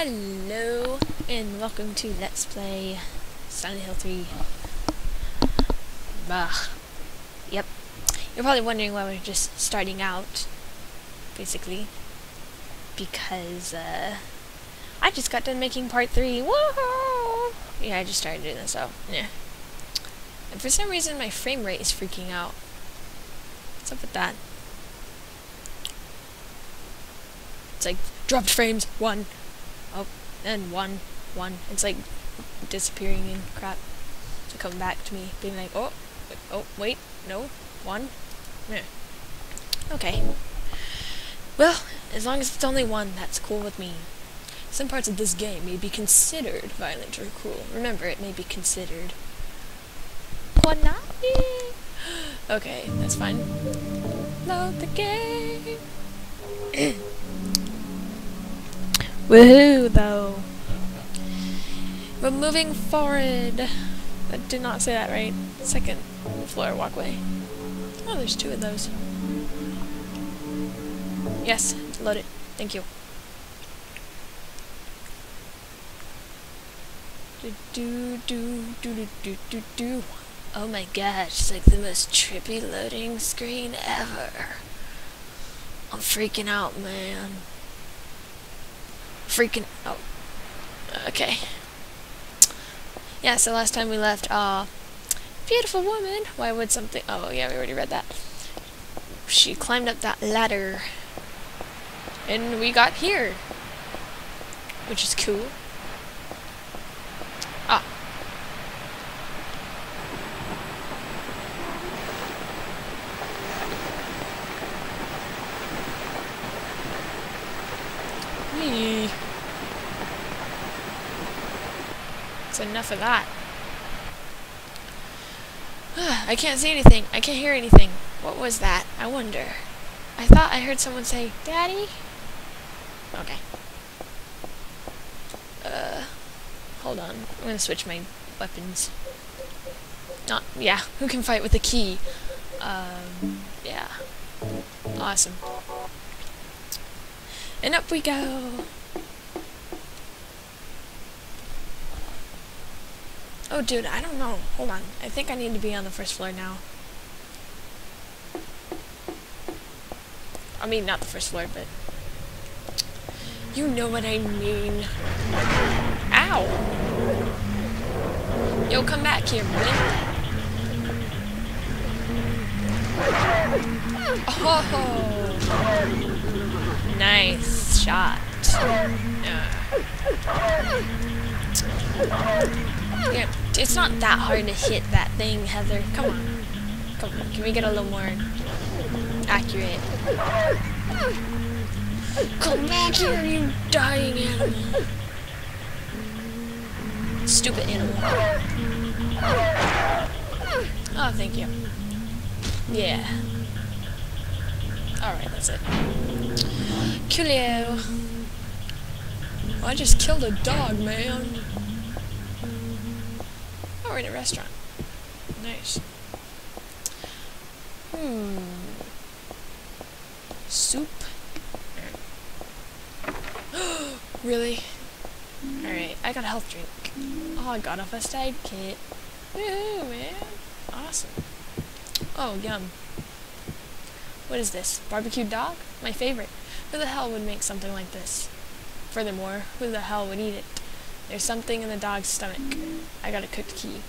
Hello, and welcome to Let's Play Silent Hill 3. Bah. Yep. You're probably wondering why we're just starting out, basically. Because, uh, I just got done making part 3. Woohoo! Yeah, I just started doing this, so, yeah. And for some reason, my frame rate is freaking out. What's up with that? It's like, dropped frames, one. Oh, and one, one. It's like disappearing and crap. To come back to me, being like, oh, oh, wait, no, one. Yeah. Okay. Well, as long as it's only one, that's cool with me. Some parts of this game may be considered violent or cruel. Remember, it may be considered. Konami! Okay, that's fine. Load the game! Woohoo, though. We're moving forward. I did not say that right. Second floor walkway. Oh, there's two of those. Yes, load it. Thank you. Do do do do do do do. Oh my gosh, it's like the most trippy loading screen ever. I'm freaking out, man freaking... Oh. Okay. Yeah, so last time we left, uh, beautiful woman. Why would something... Oh, yeah, we already read that. She climbed up that ladder. And we got here. Which is cool. Ah. Yee. That's enough of that. I can't see anything. I can't hear anything. What was that? I wonder. I thought I heard someone say, Daddy? Okay. Uh, hold on. I'm gonna switch my weapons. Not, yeah, who can fight with a key? Um, yeah. Awesome. And up we go! Oh, dude, I don't know. Hold on. I think I need to be on the first floor now. I mean, not the first floor, but... You know what I mean. Ow! Yo, come back here. Oh! Nice shot. Yeah, it's not that hard to hit that thing, Heather. Come on. Come on. Can we get a little more accurate? Come back here, you dying animal. Stupid animal. Oh, thank you. Yeah. Alright, that's it. Coolio. I just killed a dog, man. In a restaurant. Nice. Hmm. Soup? really? Alright, I got a health drink. Oh, I got off a side kit. Woohoo, man. Awesome. Oh, yum. What is this? Barbecued dog? My favorite. Who the hell would make something like this? Furthermore, who the hell would eat it? There's something in the dog's stomach. I got a cooked key.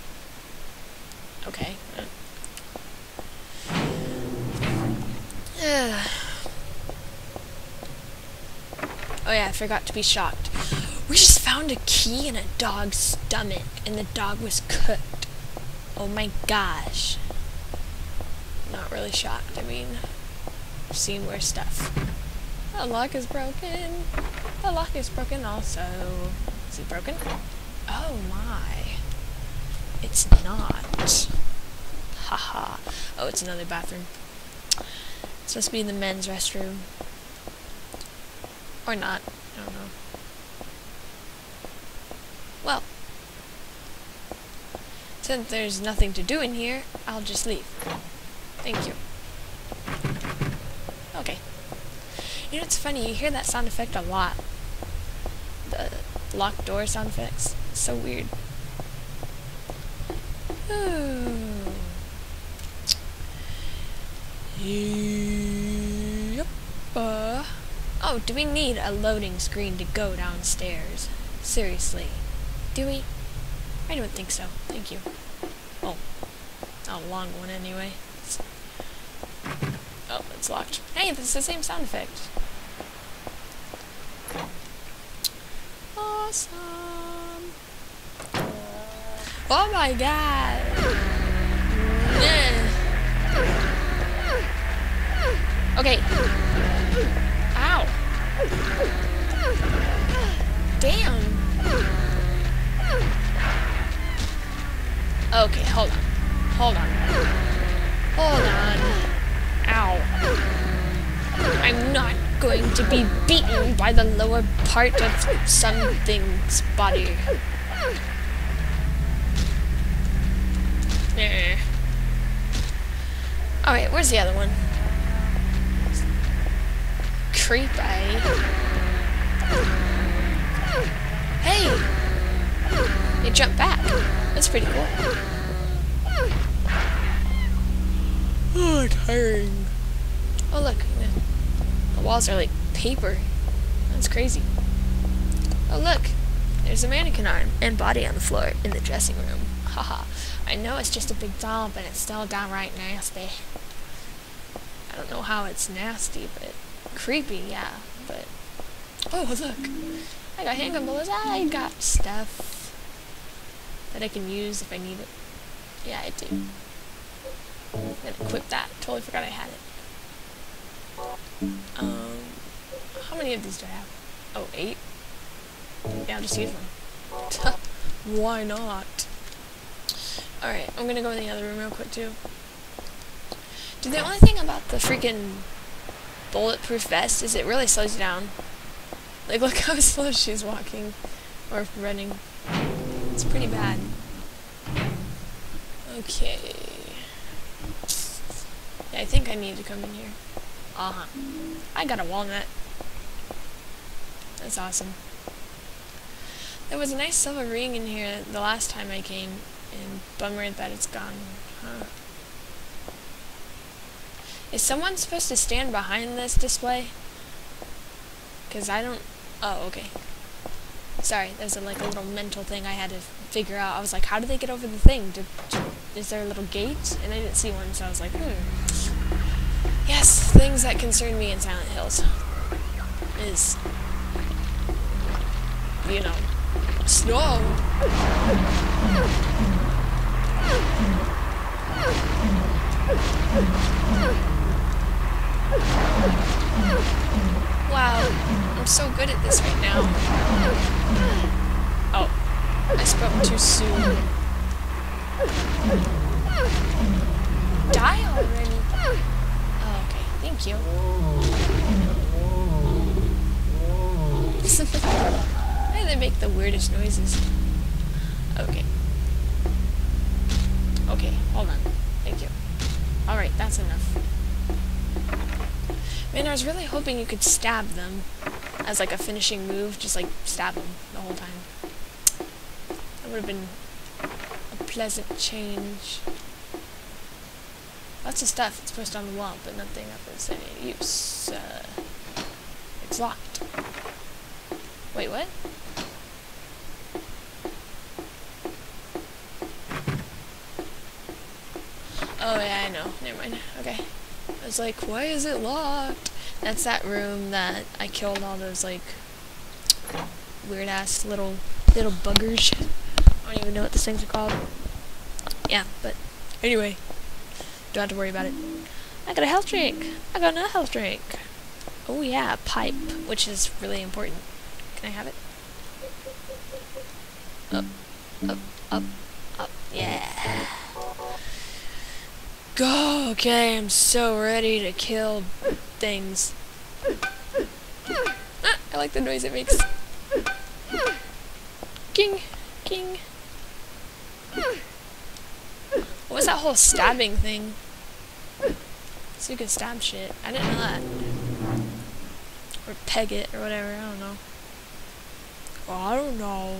Okay. oh yeah, I forgot to be shocked. We just found a key in a dog's stomach, and the dog was cooked. Oh my gosh. Not really shocked. I mean, I've seen worse stuff. The lock is broken. The lock is broken also. Is it broken? Oh my. It's not. Haha. oh, it's another bathroom. It's supposed to be in the men's restroom. Or not. I don't know. Well. Since there's nothing to do in here, I'll just leave. Thank you. Okay. You know, it's funny, you hear that sound effect a lot. Locked door sound effects. It's so weird. yep. Uh, oh, do we need a loading screen to go downstairs? Seriously. Do we? I don't think so. Thank you. Oh. Not a long one anyway. Oh, it's locked. Hey, this is the same sound effect. Awesome. Oh my god. Okay. Ow. Damn. Okay, hold on. Hold on. Hold on. Ow. I'm not going to be beaten by the lower part of something's body. Nah. Alright, where's the other one? Creep, eh? Hey! It jumped back. That's pretty cool. Oh, tiring. Oh, look. The walls are like paper. That's crazy. Oh, look. There's a mannequin arm and body on the floor in the dressing room. Haha. I know it's just a big doll, but it's still downright nasty. I don't know how it's nasty, but creepy, yeah. But oh, look. I got handgun bullets. I got stuff that I can use if I need it. Yeah, I do. I'm gonna equip that. Totally forgot I had it. Um, how many of these do I have? Oh, eight? Yeah, I'll just use one. Why not? Alright, I'm gonna go in the other room real quick too. Dude, the only thing about the freaking bulletproof vest is it really slows you down. Like, look how slow she's walking. Or running. It's pretty bad. Okay. Yeah, I think I need to come in here. Uh-huh. I got a walnut. That's awesome. There was a nice silver ring in here the last time I came, and bummer that it's gone. Huh. Is someone supposed to stand behind this display? Because I don't... Oh, okay. Sorry, there's a, like a little mental thing I had to figure out. I was like, how do they get over the thing? Is there a little gate? And I didn't see one, so I was like, hmm. Yes, things that concern me in Silent Hills is, you know, snow. Wow, I'm so good at this right now. Oh, I spoke too soon. Die already. Thank you. Why do they make the weirdest noises? Okay. Okay, hold on. Thank you. Alright, that's enough. Man, I was really hoping you could stab them as like a finishing move, just like stab them the whole time. That would have been a pleasant change. Lots of stuff it's posted on the wall, but nothing of its any use. Uh, it's locked. Wait, what? Oh yeah, I know. Never mind. Okay. I was like, why is it locked? That's that room that I killed all those like weird ass little little buggers. I don't even know what these things are called. Yeah, but anyway, don't have to worry about it. I got a health drink. I got another health drink. Oh yeah, pipe, which is really important. Can I have it? Up, up, up, up. Yeah. Go. Okay, I'm so ready to kill things. Ah, I like the noise it makes. King, king. Was that whole stabbing thing? So you can stab shit. I didn't know that. Or peg it, or whatever, I don't know. I don't know.